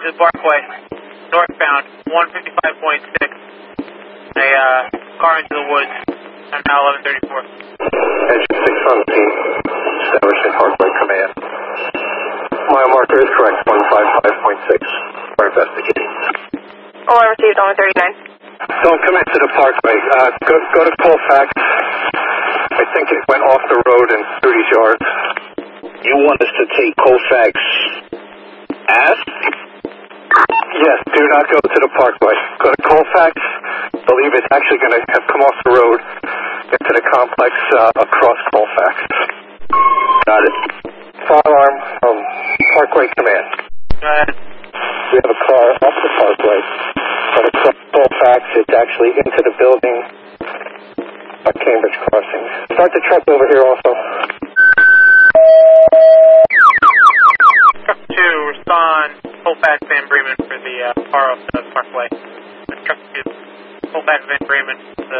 to the Parkway, northbound, 155.6. A uh, car into the woods. I'm now 1134. Engine 6 on scene. Establishing Parkway Command. Mile marker is correct, 155.6. We're investigating. All I received on 39. Don't come into the Parkway. Uh, go, go to Colfax. I think it went off the road in 30 yards. You want us to take Colfax Ave? Yes, do not go to the Parkway. Go to Colfax. Believe it's actually going to have come off the road into the complex uh, across Colfax. Got it. Fire alarm from Parkway Command. Ahead. We have a car off the Parkway. But across Colfax, it's actually into the building at Cambridge Crossing. Start the truck over here also.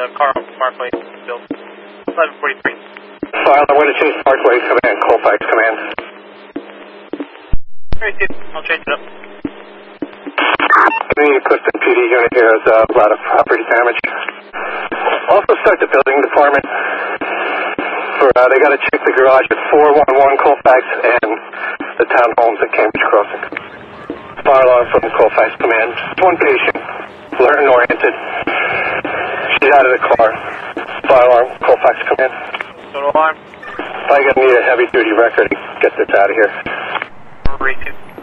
Bremen, the car off the Parkway. Built. 1143. Fire alarm, what is Parkway Command, Colfax Command. Very good. I'll change it up. Community Clifton PD unit here has uh, a lot of property damage. Also start the building department. For uh, they got to check the garage at 411 Colfax and the townhomes at Cambridge Crossing. Fire alarm from Colfax Command. One patient, alert and oriented. She's out of the car. Fire alarm, Colfax Command. Total alarm. Probably gonna need a heavy duty wrecker to get this out of here. 32. So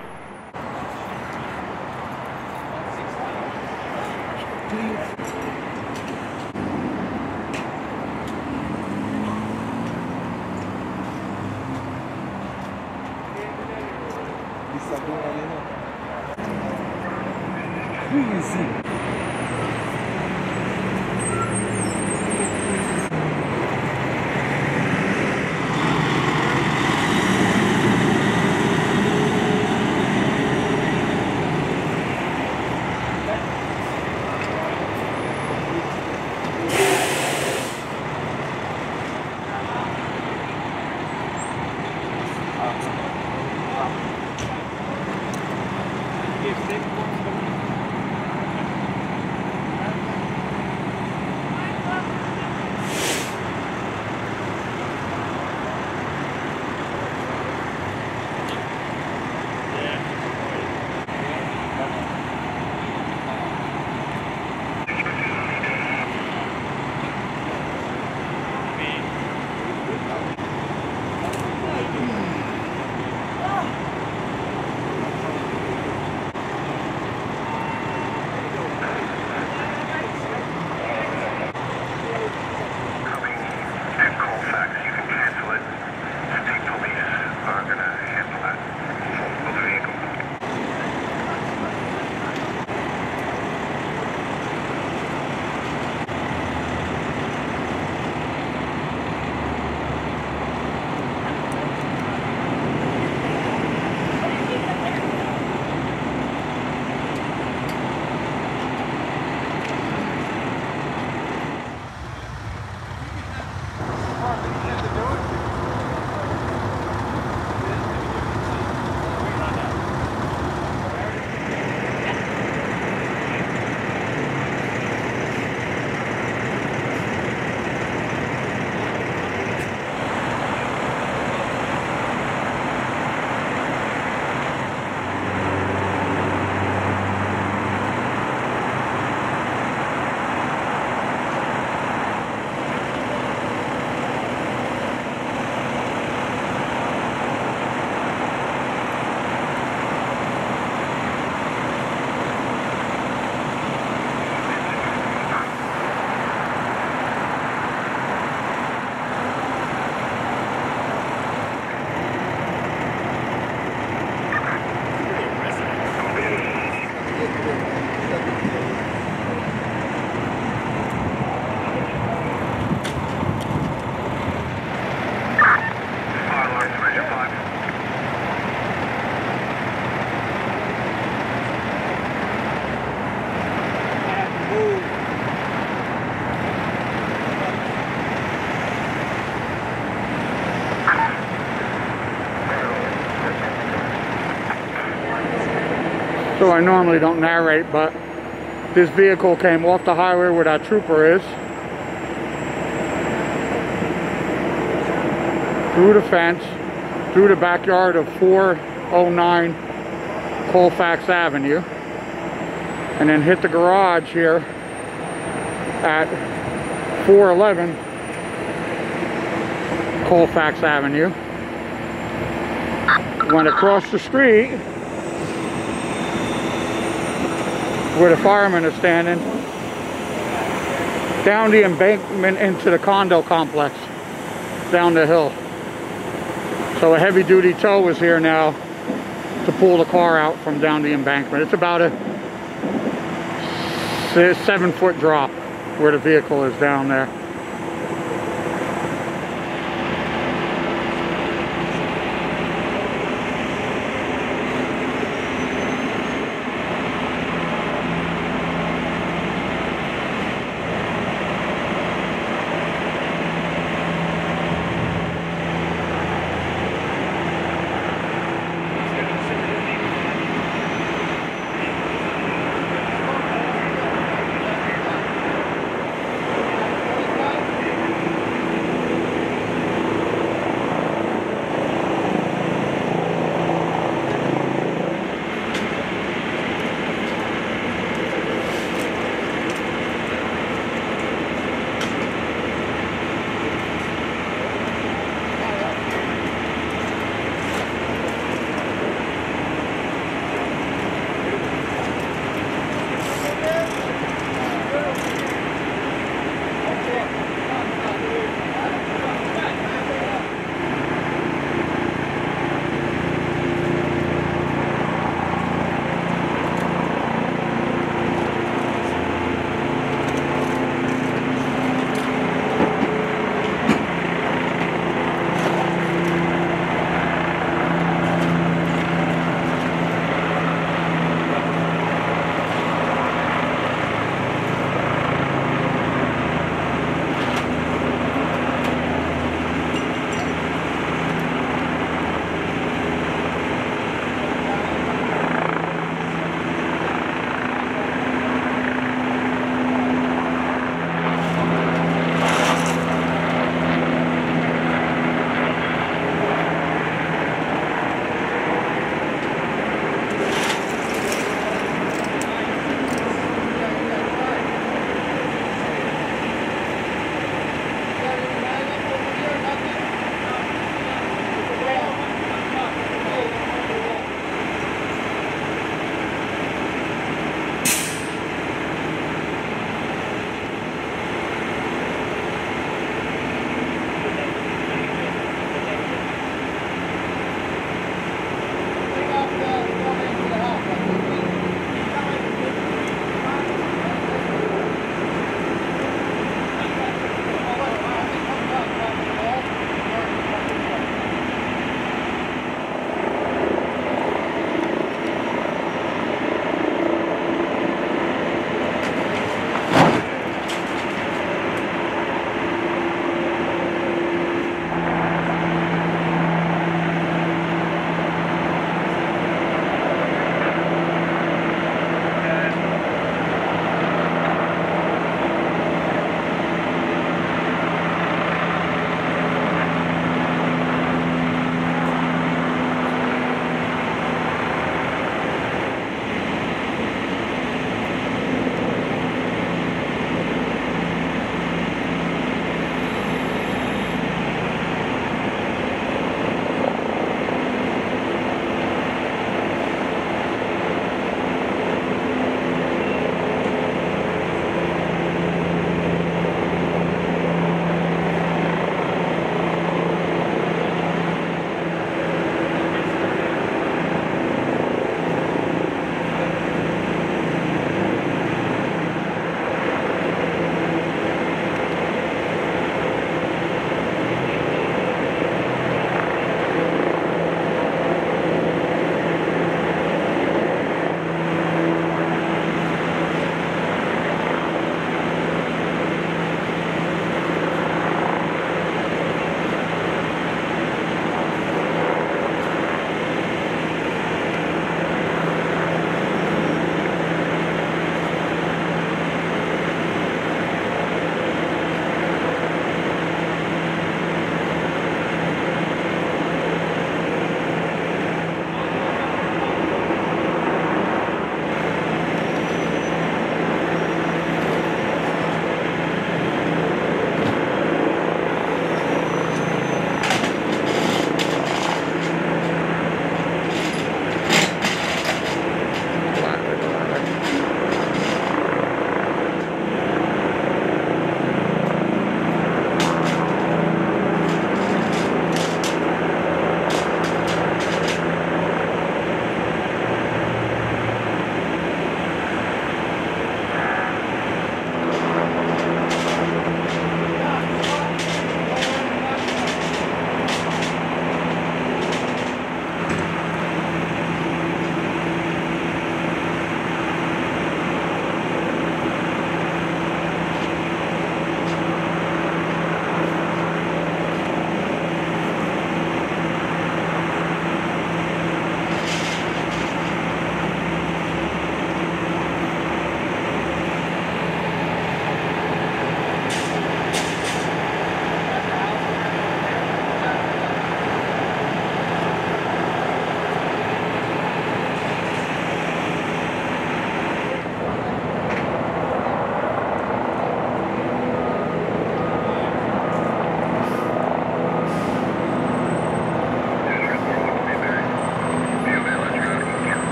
I normally don't narrate, but this vehicle came off the highway where that trooper is. Through the fence, through the backyard of 409 Colfax Avenue. And then hit the garage here at 411 Colfax Avenue. Went across the street where the firemen are standing down the embankment into the condo complex down the hill. So a heavy duty tow is here now to pull the car out from down the embankment. It's about a seven foot drop where the vehicle is down there.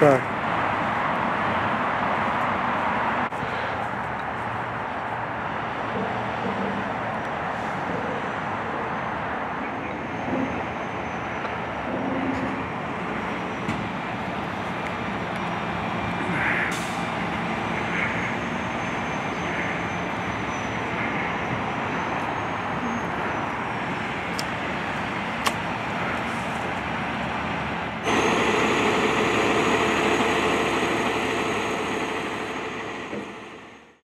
пока.